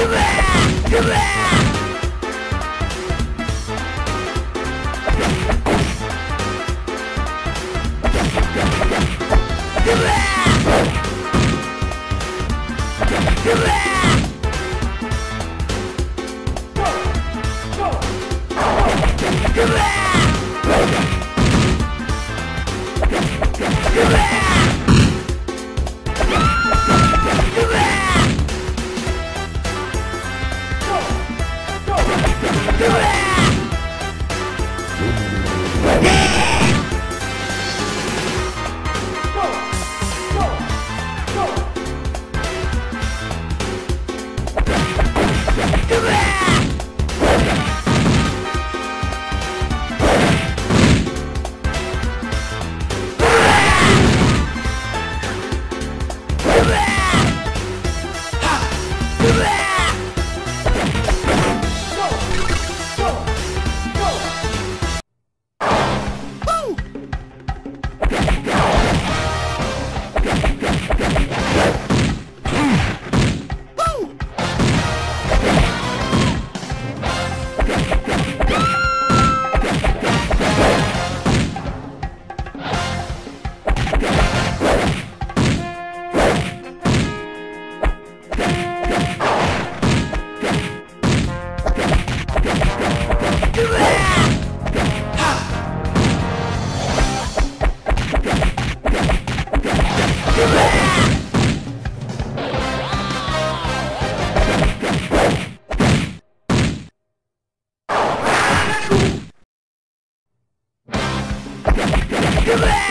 Do it! Come!